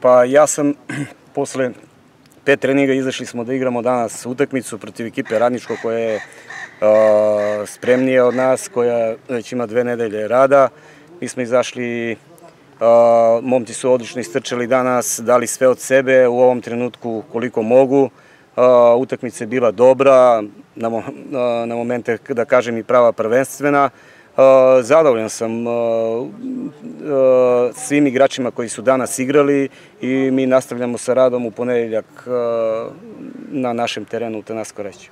Pa ja sam posle pet treninga izašli smo da igramo danas utakmicu protiv ekipe Radničko koja je uh, spremnija od nas, koja već ima dve nedelje rada. Mi smo izašli, uh, momci su odlično istrčali danas, dali sve od sebe u ovom trenutku koliko mogu. Uh, utakmica je bila dobra, na, na momente da kažem i prava prvenstvena. Zadovoljan sam svim igračima koji su danas igrali i mi nastavljamo sa radom u ponedeljak na našem terenu u Tanasko reći.